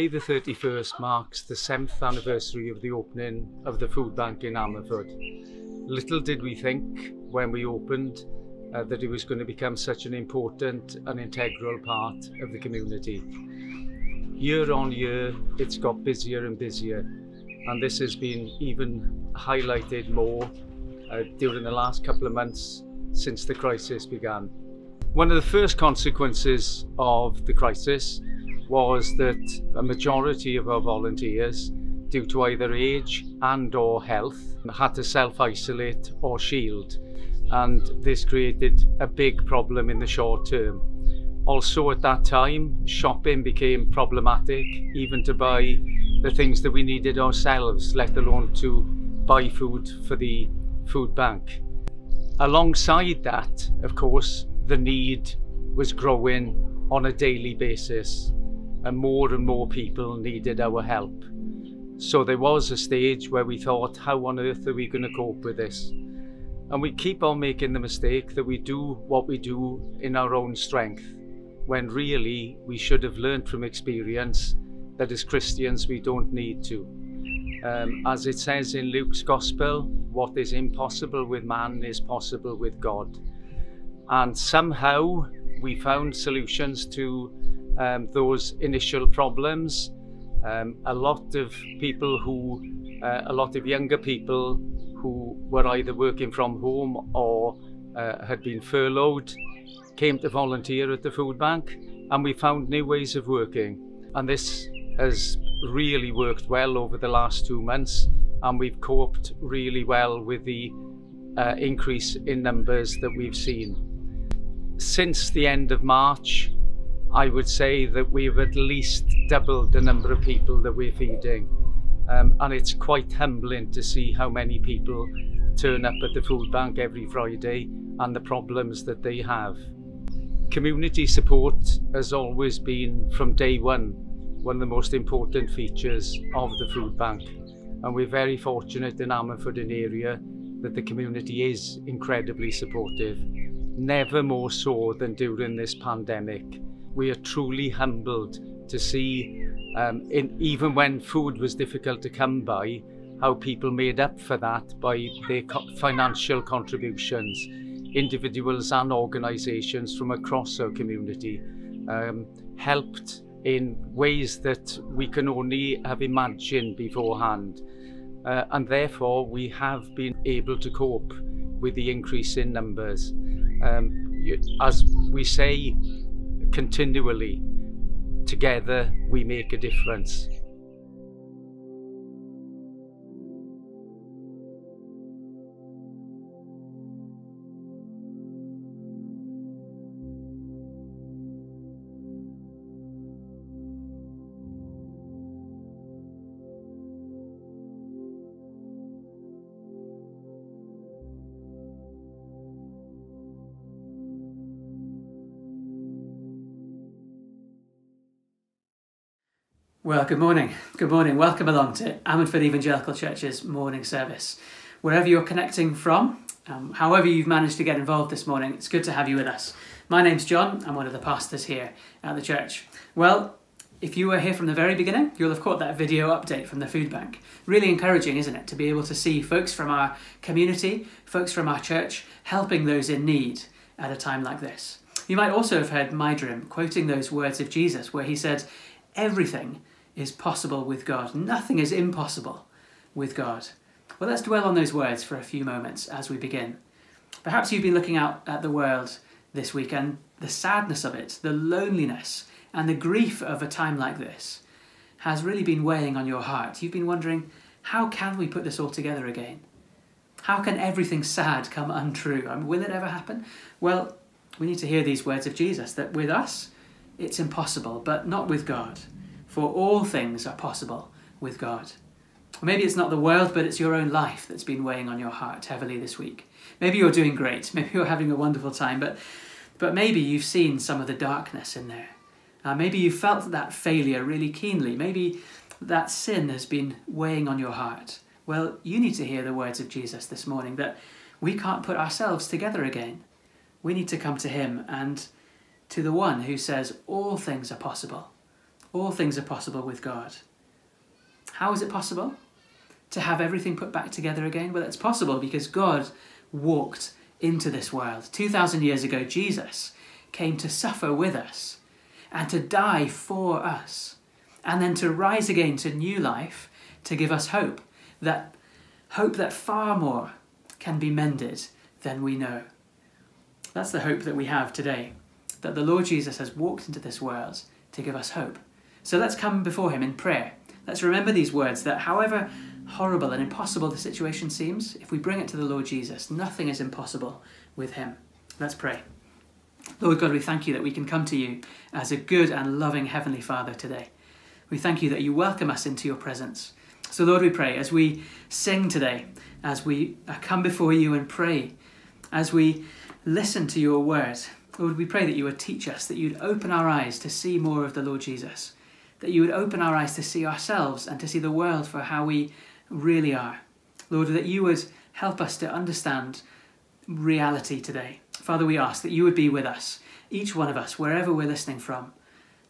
May the 31st marks the 7th anniversary of the opening of the food bank in Ammanford. Little did we think when we opened uh, that it was going to become such an important and integral part of the community. Year on year, it's got busier and busier, and this has been even highlighted more uh, during the last couple of months since the crisis began. One of the first consequences of the crisis was that a majority of our volunteers, due to either age and or health, had to self-isolate or shield. And this created a big problem in the short term. Also at that time, shopping became problematic, even to buy the things that we needed ourselves, let alone to buy food for the food bank. Alongside that, of course, the need was growing on a daily basis and more and more people needed our help. So there was a stage where we thought, how on earth are we going to cope with this? And we keep on making the mistake that we do what we do in our own strength, when really we should have learned from experience that as Christians we don't need to. Um, as it says in Luke's Gospel, what is impossible with man is possible with God. And somehow we found solutions to um, those initial problems. Um, a lot of people who, uh, a lot of younger people who were either working from home or uh, had been furloughed came to volunteer at the food bank and we found new ways of working. And this has really worked well over the last two months and we've coped really well with the uh, increase in numbers that we've seen. Since the end of March, I would say that we've at least doubled the number of people that we're feeding. Um, and it's quite humbling to see how many people turn up at the food bank every Friday and the problems that they have. Community support has always been, from day one, one of the most important features of the food bank. And we're very fortunate in Ammerford and area that the community is incredibly supportive, never more so than during this pandemic we are truly humbled to see, um, in, even when food was difficult to come by, how people made up for that by their co financial contributions, individuals and organisations from across our community um, helped in ways that we can only have imagined beforehand. Uh, and therefore, we have been able to cope with the increase in numbers. Um, as we say, continually. Together we make a difference. Well, good morning. Good morning. Welcome along to Ammanford Evangelical Church's morning service. Wherever you're connecting from, um, however you've managed to get involved this morning, it's good to have you with us. My name's John. I'm one of the pastors here at the church. Well, if you were here from the very beginning, you'll have caught that video update from the food bank. Really encouraging, isn't it, to be able to see folks from our community, folks from our church, helping those in need at a time like this. You might also have heard Mydrim quoting those words of Jesus, where he said, Everything is possible with God. Nothing is impossible with God. Well, let's dwell on those words for a few moments as we begin. Perhaps you've been looking out at the world this week and the sadness of it, the loneliness, and the grief of a time like this has really been weighing on your heart. You've been wondering, how can we put this all together again? How can everything sad come untrue? I mean, will it ever happen? Well, we need to hear these words of Jesus that with us, it's impossible, but not with God for all things are possible with God. Maybe it's not the world, but it's your own life that's been weighing on your heart heavily this week. Maybe you're doing great, maybe you're having a wonderful time, but, but maybe you've seen some of the darkness in there. Uh, maybe you felt that failure really keenly. Maybe that sin has been weighing on your heart. Well, you need to hear the words of Jesus this morning that we can't put ourselves together again. We need to come to Him and to the one who says all things are possible All things are possible with God. How is it possible to have everything put back together again? Well, it's possible because God walked into this world. 2,000 years ago, Jesus came to suffer with us and to die for us, and then to rise again to new life to give us hope. That hope that far more can be mended than we know. That's the hope that we have today, that the Lord Jesus has walked into this world to give us hope. So let's come before Him in prayer. Let's remember these words that however horrible and impossible the situation seems, if we bring it to the Lord Jesus, nothing is impossible with Him. Let's pray. Lord God, we thank you that we can come to you as a good and loving Heavenly Father today. We thank you that you welcome us into your presence. So, Lord, we pray as we sing today, as we uh, come before you and pray, as we listen to your words, Lord, we pray that you would teach us, that you'd open our eyes to see more of the Lord Jesus, that you would open our eyes to see ourselves and to see the world for how we really are. Lord, that you would help us to understand reality today. Father, we ask that you would be with us, each one of us, wherever we're listening from.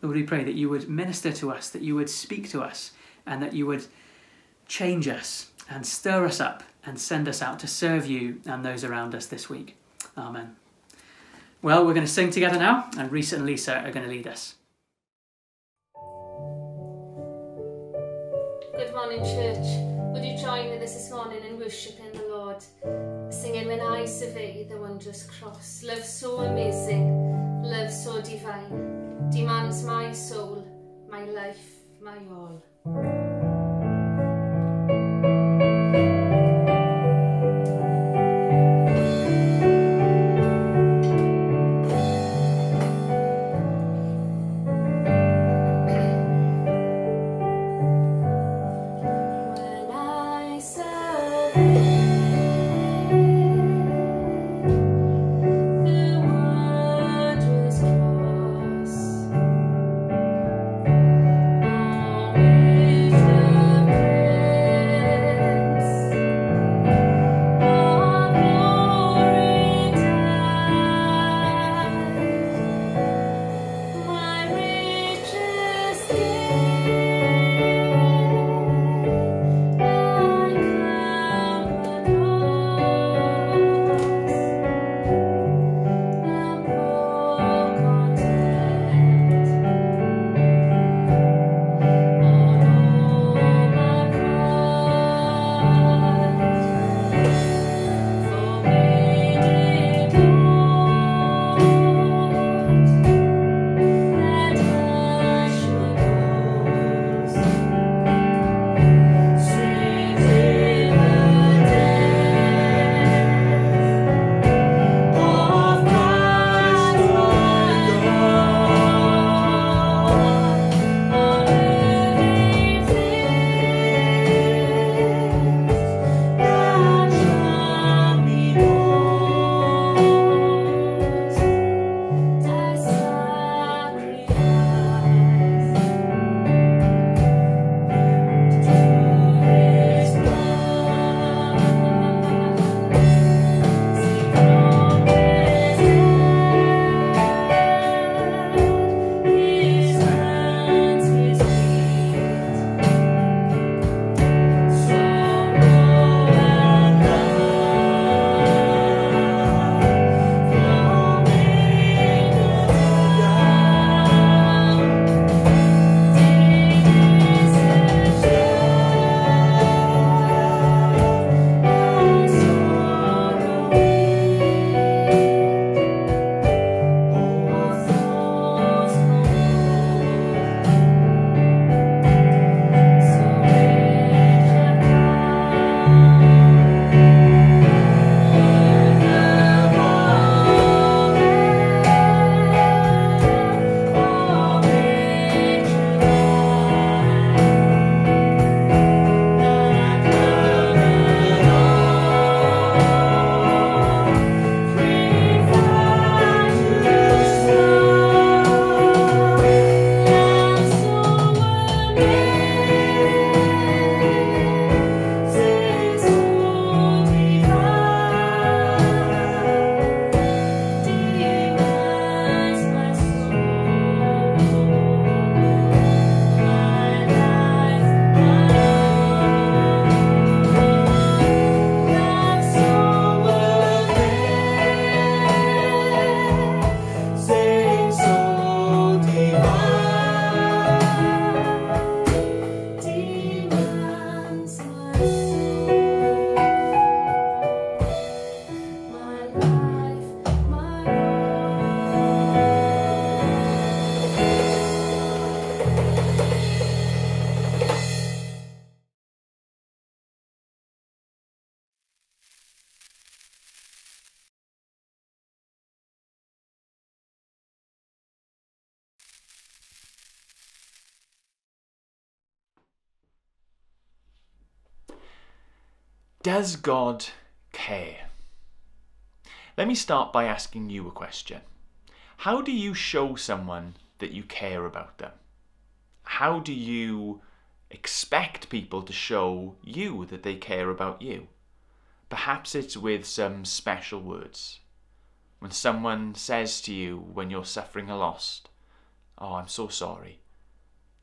Lord, we pray that you would minister to us, that you would speak to us, and that you would change us and stir us up and send us out to serve you and those around us this week. Amen. Well, we're going to sing together now, and Rhys and Lisa are going to lead us. Livermorning Church, would you join with us this morning in worshipping the Lord, singing When I Survey the Wondrous Cross, love so amazing, love so divine, demands my soul, my life, my all. Amen. Does God care? Let me start by asking you a question. How do you show someone that you care about them? How do you expect people to show you that they care about you? Perhaps it's with some special words. When someone says to you when you're suffering a loss, Oh, I'm so sorry.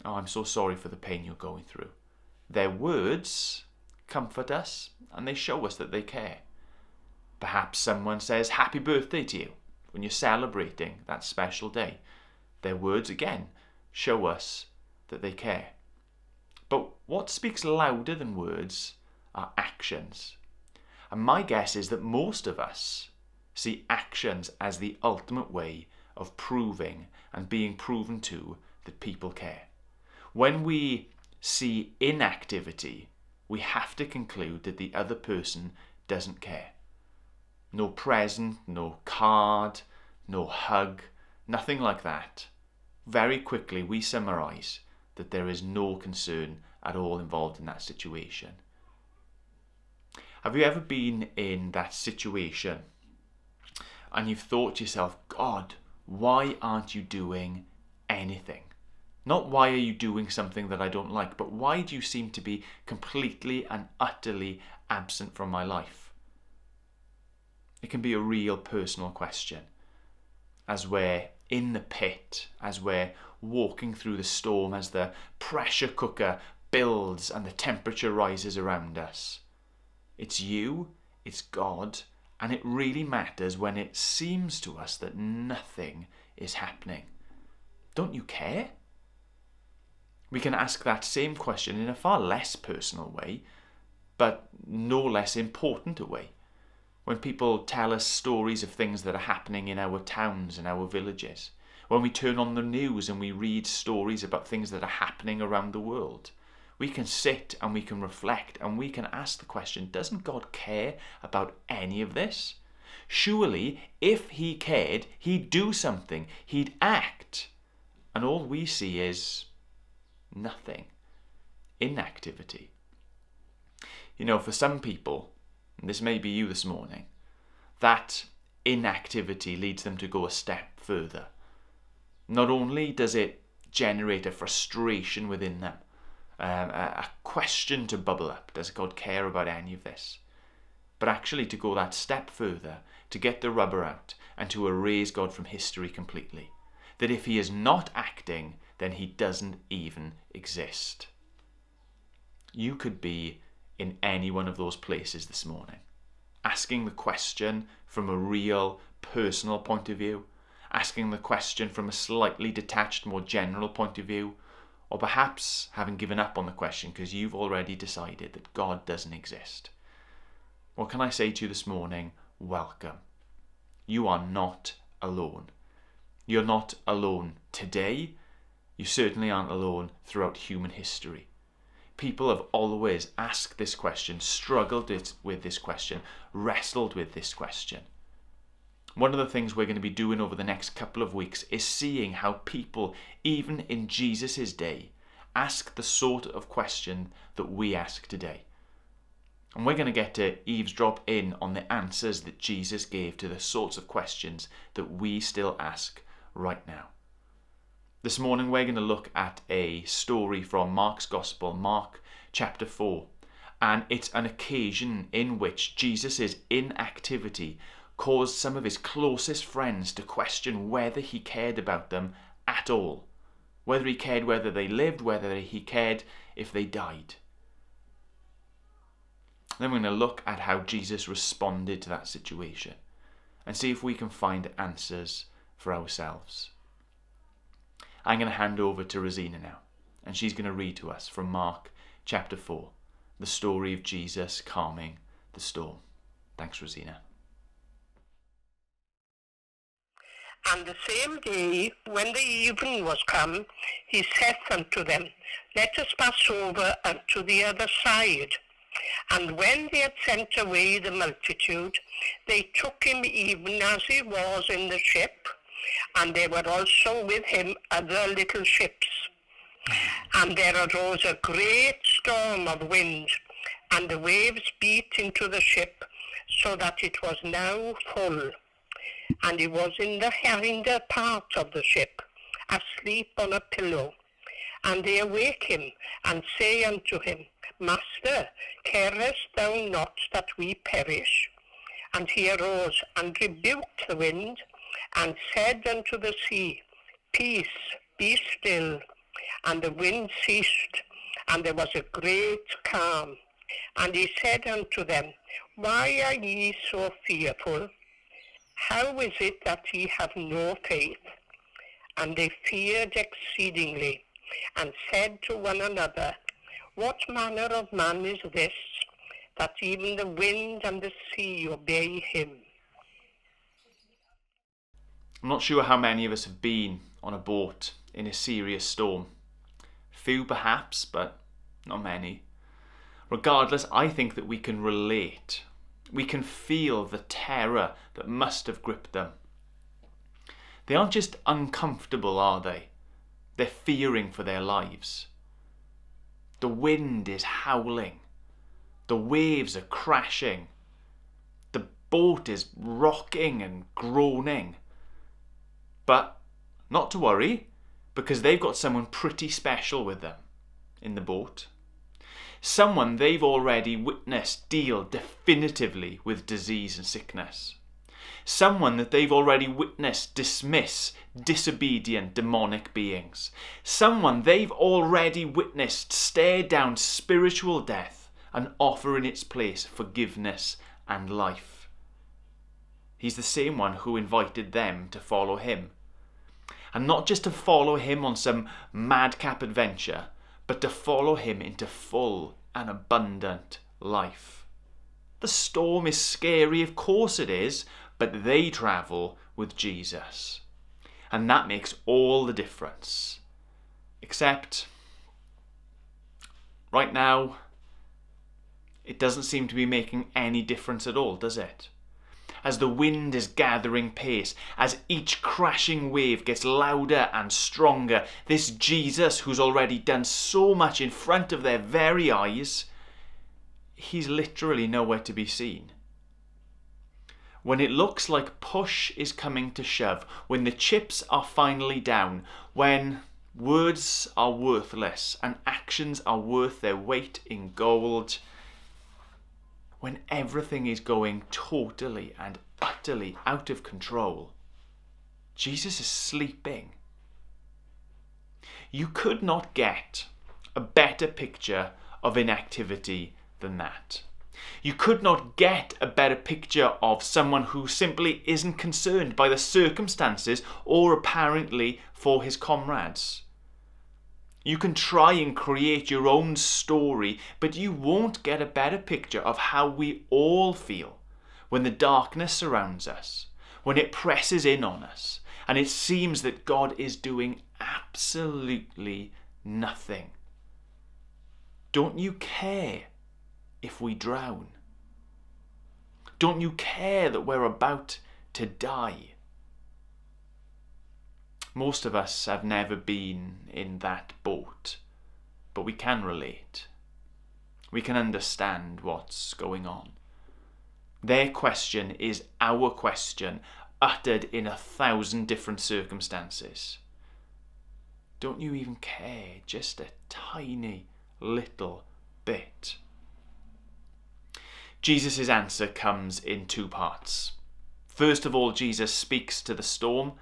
Oh, I'm so sorry for the pain you're going through. Their words comfort us and they show us that they care. Perhaps someone says happy birthday to you when you're celebrating that special day. Their words again show us that they care. But what speaks louder than words are actions. And my guess is that most of us see actions as the ultimate way of proving and being proven to that people care. When we see inactivity, we have to conclude that the other person doesn't care. No present, no card, no hug, nothing like that. Very quickly, we summarize that there is no concern at all involved in that situation. Have you ever been in that situation and you've thought to yourself, God, why aren't you doing anything? Not why are you doing something that I don't like, but why do you seem to be completely and utterly absent from my life? It can be a real personal question. As we're in the pit, as we're walking through the storm, as the pressure cooker builds and the temperature rises around us. It's you, it's God, and it really matters when it seems to us that nothing is happening. Don't you care? We can ask that same question in a far less personal way, but no less important a way. When people tell us stories of things that are happening in our towns and our villages, when we turn on the news and we read stories about things that are happening around the world, we can sit and we can reflect and we can ask the question Doesn't God care about any of this? Surely, if He cared, He'd do something, He'd act. And all we see is nothing inactivity. You know, for some people, this may be you this morning, that inactivity leads them to go a step further. Not only does it generate a frustration within them, um, a, a question to bubble up does God care about any of this? But actually, to go that step further, to get the rubber out, and to erase God from history completely. That if He is not acting, then He doesn't even exist. You could be in any one of those places this morning, asking the question from a real personal point of view, asking the question from a slightly detached, more general point of view, or perhaps having given up on the question because you've already decided that God doesn't exist. What can I say to you this morning? Welcome. You are not alone. You're not alone today. You certainly aren't alone throughout human history. People have always asked this question, struggled with this question, wrestled with this question. One of the things we're going to be doing over the next couple of weeks is seeing how people, even in Jesus' day, ask the sort of question that we ask today. And we're going to get to eavesdrop in on the answers that Jesus gave to the sorts of questions that we still ask right now. This morning we're going to look at a story from Mark's Gospel, Mark chapter 4. And it's an occasion in which Jesus' inactivity caused some of his closest friends to question whether he cared about them at all. Whether he cared whether they lived, whether he cared if they died. Then we're going to look at how Jesus responded to that situation and see if we can find answers for ourselves. I'm going to hand over to Rosina now, and she's going to read to us from Mark chapter 4, the story of Jesus calming the storm. Thanks, Rosina. And the same day, when the evening was come, he saith unto them, Let us pass over unto the other side. And when they had sent away the multitude, they took him even as he was in the ship, and there were also with him other little ships. And there arose a great storm of wind, and the waves beat into the ship so that it was now full. And he was in the hinder part of the ship, asleep on a pillow. And they awake him, and say unto him, Master, carest thou not that we perish? And he arose and rebuked the wind, and said unto the sea, Peace, be still. And the wind ceased, and there was a great calm. And he said unto them, Why are ye so fearful? How is it that ye have no faith? And they feared exceedingly, and said to one another, What manner of man is this, that even the wind and the sea obey him? I'm not sure how many of us have been on a boat in a serious storm. Few perhaps, but not many. Regardless, I think that we can relate. We can feel the terror that must have gripped them. They aren't just uncomfortable, are they? They're fearing for their lives. The wind is howling. The waves are crashing. The boat is rocking and groaning. But not to worry, because they've got someone pretty special with them in the boat someone they've already witnessed deal definitively with disease and sickness. Someone that they've already witnessed dismiss disobedient demonic beings. Someone they've already witnessed stare down spiritual death and offer in its place forgiveness and life. He's the same one who invited them to follow him. And not just to follow him on some madcap adventure, but to follow him into full and abundant life. The storm is scary, of course it is, but they travel with Jesus. And that makes all the difference. Except, right now, it doesn't seem to be making any difference at all, does it? As the wind is gathering pace, as each crashing wave gets louder and stronger, this Jesus, who's already done so much in front of their very eyes, he's literally nowhere to be seen. When it looks like push is coming to shove, when the chips are finally down, when words are worthless and actions are worth their weight in gold, when everything is going totally and utterly out of control, Jesus is sleeping. You could not get a better picture of inactivity than that. You could not get a better picture of someone who simply isn't concerned by the circumstances or apparently for his comrades. You can try and create your own story, but you won't get a better picture of how we all feel when the darkness surrounds us, when it presses in on us, and it seems that God is doing absolutely nothing. Don't you care if we drown? Don't you care that we're about to die? Most of us have never been in that boat, but we can relate. We can understand what's going on. Their question is our question, uttered in a thousand different circumstances. Don't you even care just a tiny little bit? Jesus' answer comes in two parts. First of all, Jesus speaks to the storm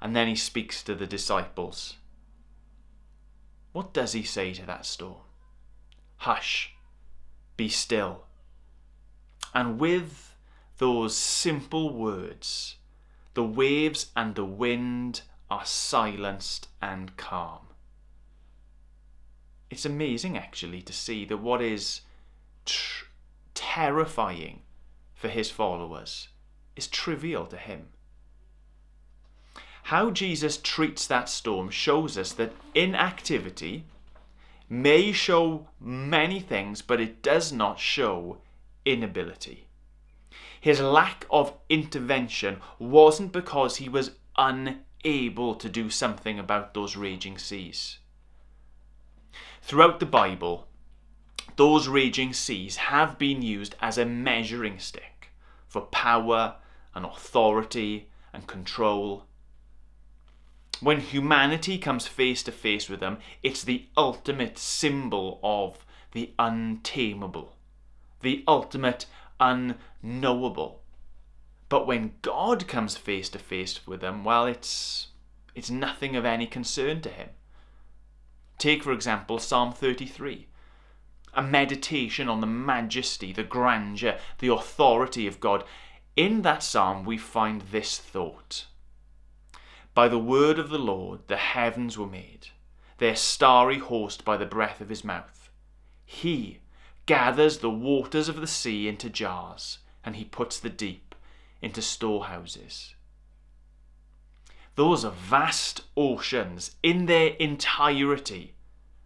and then he speaks to the disciples. What does he say to that storm? Hush, be still. And with those simple words, the waves and the wind are silenced and calm. It's amazing actually to see that what is terrifying for his followers is trivial to him. How Jesus treats that storm shows us that inactivity may show many things, but it does not show inability. His lack of intervention wasn't because he was unable to do something about those raging seas. Throughout the Bible, those raging seas have been used as a measuring stick for power and authority and control. When humanity comes face to face with them, it's the ultimate symbol of the untamable, the ultimate unknowable. But when God comes face to face with them, well, it's, it's nothing of any concern to him. Take, for example, Psalm 33 a meditation on the majesty, the grandeur, the authority of God. In that psalm, we find this thought By the word of the Lord the heavens were made, their starry host by the breath of his mouth. He gathers the waters of the sea into jars, and he puts the deep into storehouses. Those are vast oceans in their entirety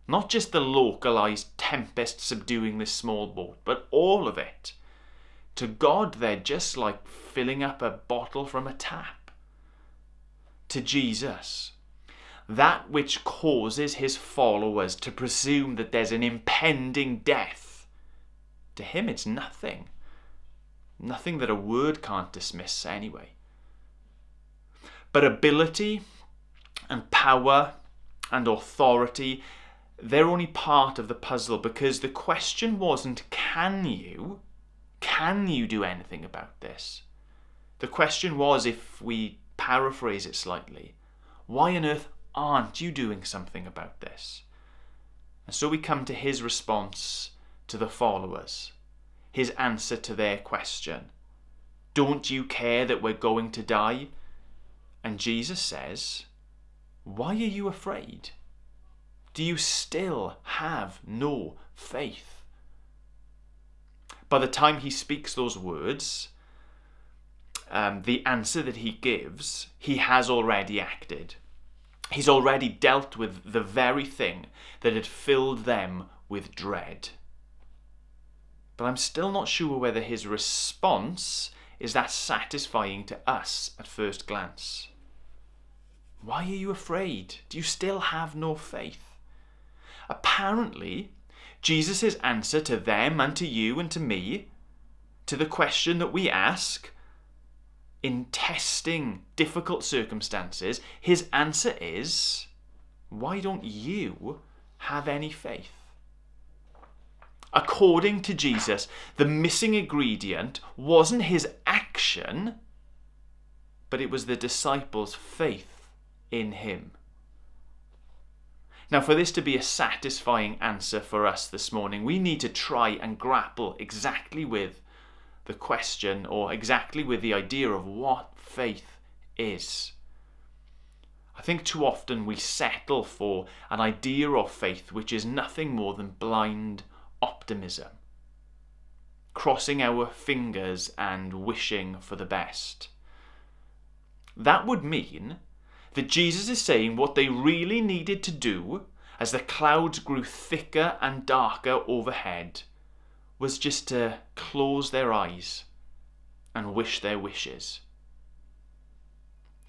not just the localized tempest subduing this small boat, but all of it. To God, they're just like filling up a bottle from a tap. To Jesus, that which causes his followers to presume that there's an impending death, to him it's nothing. Nothing that a word can't dismiss anyway. But ability and power and authority they're only part of the puzzle because the question wasn't can you can you do anything about this the question was if we paraphrase it slightly why on earth aren't you doing something about this? And so we come to his response to the followers his answer to their question. Don't you care that we're going to die? And jesus says why are you afraid? Do you still have no faith? By the time he speaks those words, um, the answer that he gives, he has already acted. He's already dealt with the very thing that had filled them with dread. But I'm still not sure whether his response is that satisfying to us at first glance. Why are you afraid? Do you still have no faith? Apparently, Jesus' answer to them and to you and to me, to the question that we ask in testing difficult circumstances, his answer is why don't you have any faith? According to Jesus, the missing ingredient wasn't his action, but it was the disciples' faith in him. Now, for this to be a satisfying answer for us this morning, we need to try and grapple exactly with the question or exactly with the idea of what faith is. I think too often we settle for an idea of faith which is nothing more than blind optimism, crossing our fingers and wishing for the best. That would mean that Jesus is saying what they really needed to do as the clouds grew thicker and darker overhead was just to close their eyes and wish their wishes.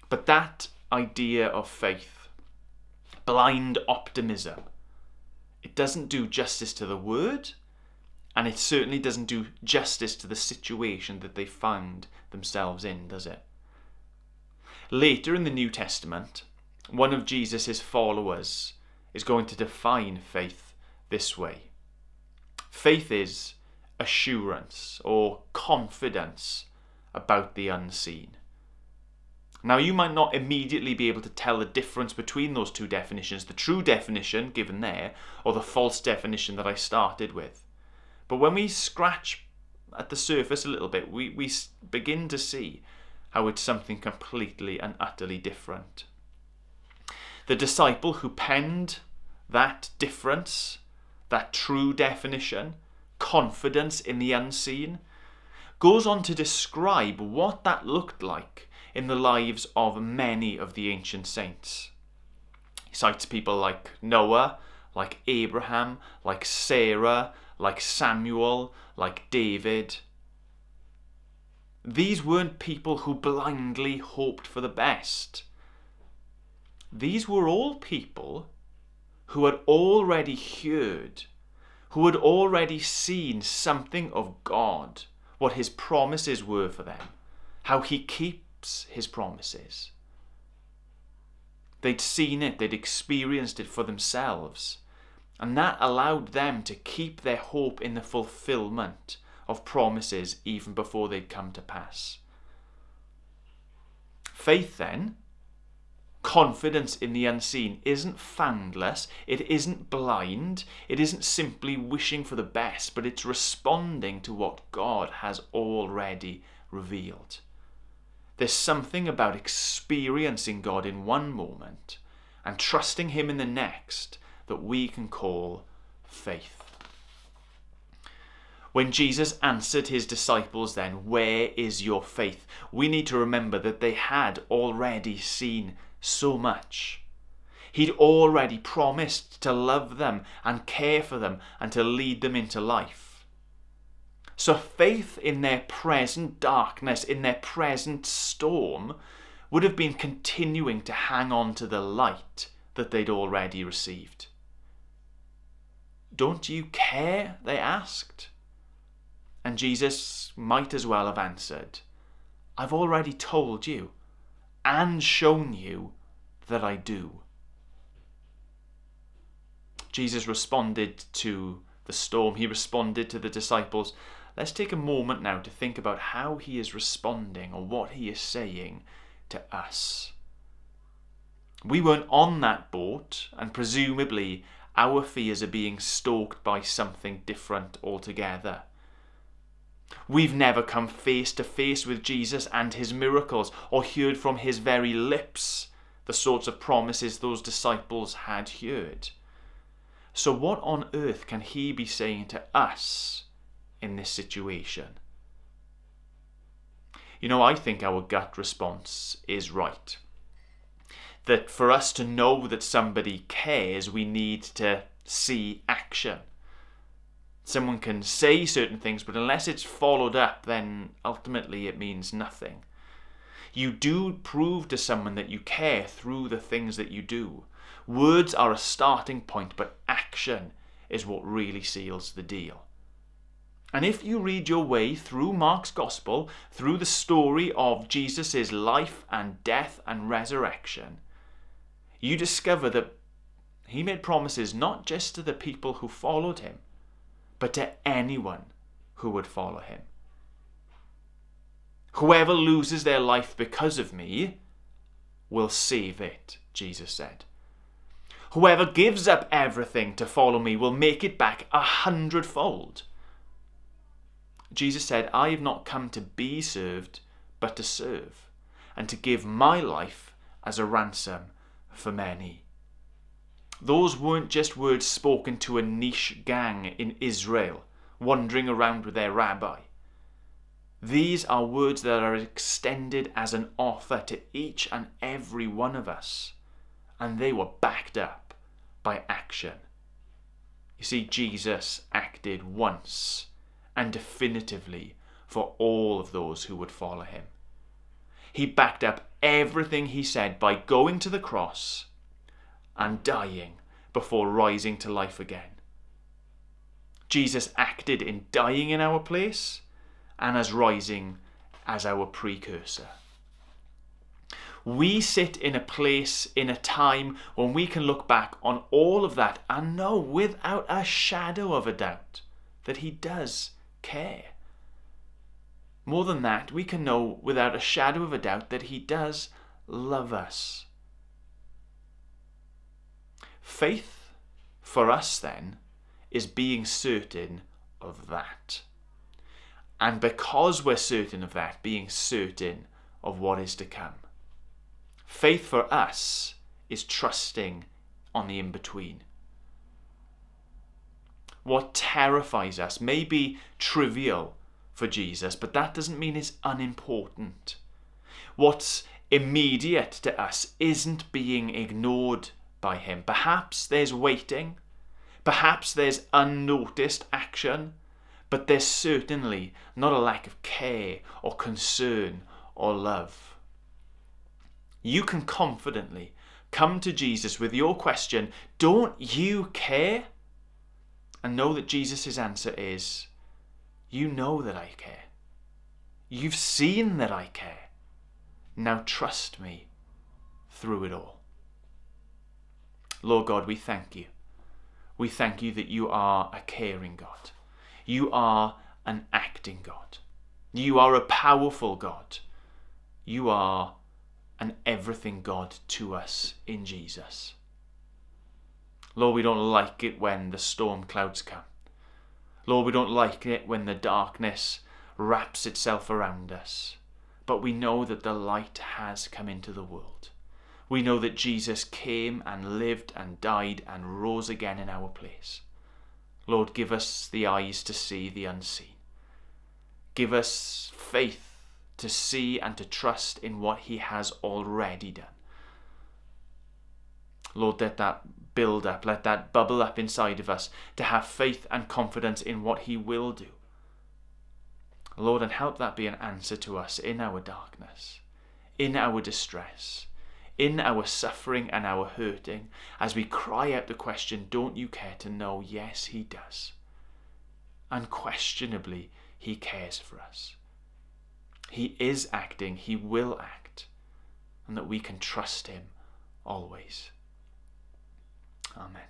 But that idea of faith, blind optimism, it doesn't do justice to the word, and it certainly doesn't do justice to the situation that they found themselves in, does it? Later in the New Testament, one of Jesus' followers is going to define faith this way faith is assurance or confidence about the unseen. Now, you might not immediately be able to tell the difference between those two definitions the true definition given there, or the false definition that I started with. But when we scratch at the surface a little bit, we, we begin to see how it's something completely and utterly different. The disciple who penned that difference, that true definition, confidence in the unseen, goes on to describe what that looked like in the lives of many of the ancient saints. He cites people like Noah, like Abraham, like Sarah, like Samuel, like David, these weren't people who blindly hoped for the best. These were all people who had already heard who had already seen something of God, what his promises were for them, how he keeps his promises. They'd seen it, they'd experienced it for themselves, and that allowed them to keep their hope in the fulfillment of promises even before they'd come to pass. Faith, then, confidence in the unseen, isn't foundless, it isn't blind, it isn't simply wishing for the best, but it's responding to what God has already revealed. There's something about experiencing God in one moment and trusting Him in the next that we can call faith. When Jesus answered his disciples, then, Where is your faith? we need to remember that they had already seen so much. He'd already promised to love them and care for them and to lead them into life. So, faith in their present darkness, in their present storm, would have been continuing to hang on to the light that they'd already received. Don't you care? They asked. And Jesus might as well have answered, I've already told you and shown you that I do. Jesus responded to the storm, he responded to the disciples. Let's take a moment now to think about how he is responding or what he is saying to us. We weren't on that boat, and presumably our fears are being stalked by something different altogether. We've never come face to face with Jesus and his miracles or heard from his very lips the sorts of promises those disciples had heard. So, what on earth can he be saying to us in this situation? You know, I think our gut response is right. That for us to know that somebody cares, we need to see action someone can say certain things, but unless it's followed up, then ultimately it means nothing. You do prove to someone that you care through the things that you do. Words are a starting point, but action is what really seals the deal. And if you read your way through Mark's Gospel, through the story of Jesus' life and death and resurrection, you discover that he made promises not just to the people who followed him, but to anyone who would follow him. Whoever loses their life because of me will save it, Jesus said. Whoever gives up everything to follow me will make it back a hundredfold. Jesus said, I have not come to be served, but to serve, and to give my life as a ransom for many. Those weren't just words spoken to a niche gang in Israel, wandering around with their rabbi. These are words that are extended as an offer to each and every one of us, and they were backed up by action. You see, Jesus acted once and definitively for all of those who would follow him. He backed up everything he said by going to the cross and dying before rising to life again. Jesus acted in dying in our place and as rising as our precursor. We sit in a place, in a time when we can look back on all of that and know without a shadow of a doubt that He does care. More than that, we can know without a shadow of a doubt that He does love us. Faith for us then is being certain of that. And because we're certain of that, being certain of what is to come. Faith for us is trusting on the in between. What terrifies us may be trivial for Jesus, but that doesn't mean it's unimportant. What's immediate to us isn't being ignored by him. Perhaps there's waiting, perhaps there's unnoticed action, but there's certainly not a lack of care or concern or love. You can confidently come to Jesus with your question Don't you care? And know that Jesus' answer is, You know that I care. You've seen that I care. Now trust me through it all. Lord God, we thank you. We thank you that you are a caring God. You are an acting God. You are a powerful God. You are an everything God to us in Jesus. Lord, we don't like it when the storm clouds come. Lord, we don't like it when the darkness wraps itself around us. But we know that the light has come into the world. We know that Jesus came and lived and died and rose again in our place. Lord, give us the eyes to see the unseen. Give us faith to see and to trust in what He has already done. Lord, let that build up, let that bubble up inside of us to have faith and confidence in what He will do. Lord, and help that be an answer to us in our darkness, in our distress, in our suffering and our hurting, as we cry out the question, Don't you care to know? Yes, He does. Unquestionably, He cares for us. He is acting, He will act, and that we can trust Him always. Amen.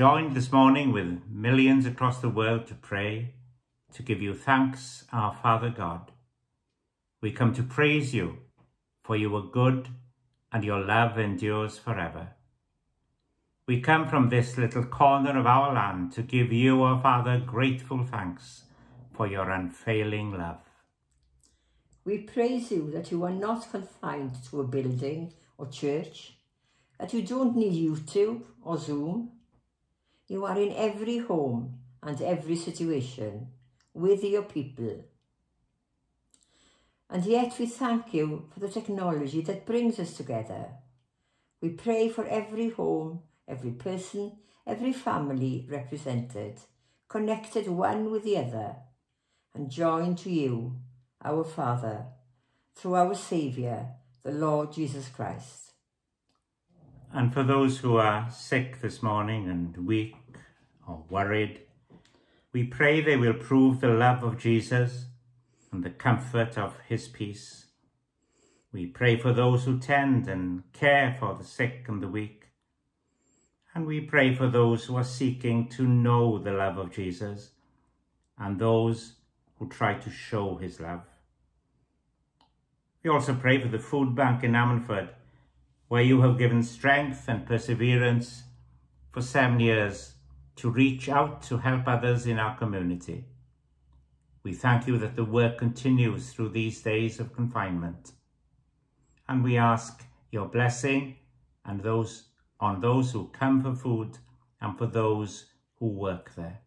Joined this morning with millions across the world to pray, to give you thanks, our Father God. We come to praise you, for you are good and your love endures forever. We come from this little corner of our land to give you, our Father, grateful thanks for your unfailing love. We praise you that you are not confined to a building or church, that you don't need YouTube or Zoom. You are in every home and every situation with your people. And yet we thank you for the technology that brings us together. We pray for every home, every person, every family represented, connected one with the other, and joined to you, our Father, through our Saviour, the Lord Jesus Christ. And for those who are sick this morning and weak or worried, we pray they will prove the love of Jesus and the comfort of his peace. We pray for those who tend and care for the sick and the weak. And we pray for those who are seeking to know the love of Jesus and those who try to show his love. We also pray for the food bank in Ammanford, where you have given strength and perseverance for seven years to reach out to help others in our community. We thank you that the work continues through these days of confinement. And we ask your blessing and those on those who come for food and for those who work there.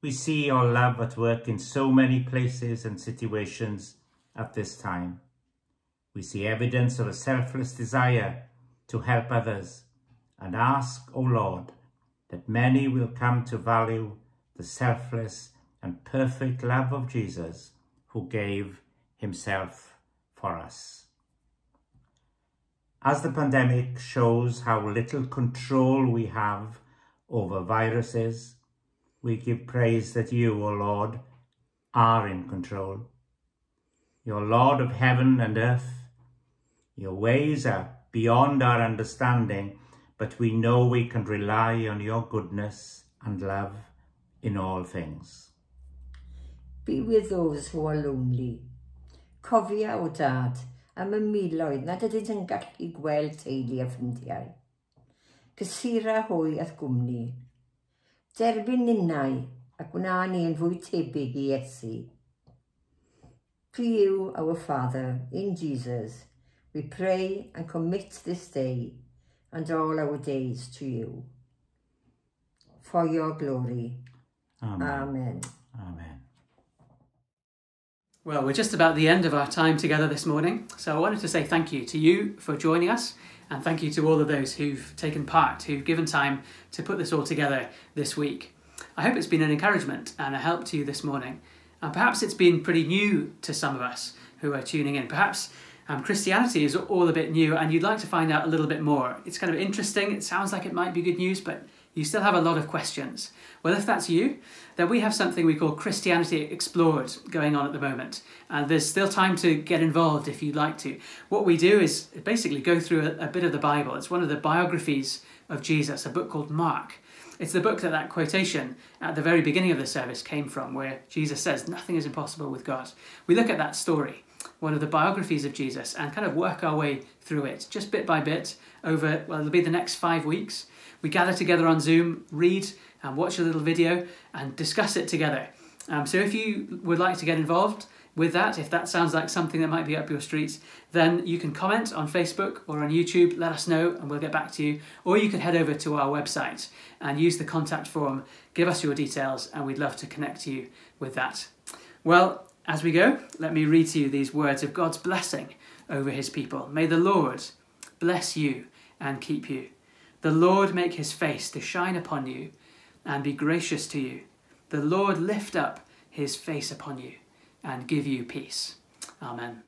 We see your love at work in so many places and situations at this time. We see evidence of a selfless desire to help others and ask, O Lord, that many will come to value the selfless and perfect love of Jesus who gave himself for us. As the pandemic shows how little control we have over viruses, we give praise that you, O Lord, are in control. You're Lord of heaven and earth. Your ways are beyond our understanding, but we know we can rely on your goodness and love in all things. Be with those who are lonely. Cofia o dad am y miloedd nad ydynt yn gallu gweld teulu a ffrindiau. Cysura hwy at gwmni. Derbyn ninnau a gwna ni'n fwy tebyg i Iesu. To you, our Father, in Jesus, we pray and commit this day and all our days to you. For your glory. Amen. Amen. Amen. Well, we're just about the end of our time together this morning, so I wanted to say thank you to you for joining us, and thank you to all of those who've taken part, who've given time to put this all together this week. I hope it's been an encouragement and a help to you this morning, and perhaps it's been pretty new to some of us who are tuning in. Perhaps um, Christianity is all a bit new, and you'd like to find out a little bit more. It's kind of interesting, it sounds like it might be good news, but you still have a lot of questions. Well, if that's you, then we have something we call Christianity Explored going on at the moment. And there's still time to get involved if you'd like to. What we do is basically go through a, a bit of the Bible. It's one of the biographies of Jesus, a book called Mark. It's the book that that quotation at the very beginning of the service came from, where Jesus says, Nothing is impossible with God. We look at that story, one of the biographies of Jesus, and kind of work our way through it, just bit by bit, over, well, it'll be the next five weeks. We gather together on Zoom, read and watch a little video and discuss it together. Um, so if you would like to get involved with that, if that sounds like something that might be up your street, then you can comment on Facebook or on YouTube, let us know and we'll get back to you. Or you can head over to our website and use the contact form, give us your details and we'd love to connect you with that. Well, as we go, let me read to you these words of God's blessing over his people. May the Lord bless you and keep you. The Lord make his face to shine upon you and be gracious to you. The Lord lift up his face upon you and give you peace. Amen.